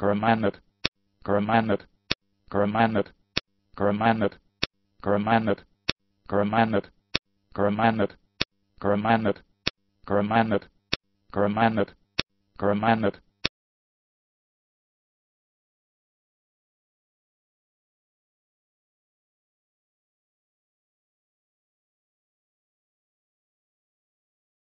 Granite, granite, granite, granite, granite, granite, granite, granite, granite, granite, granite,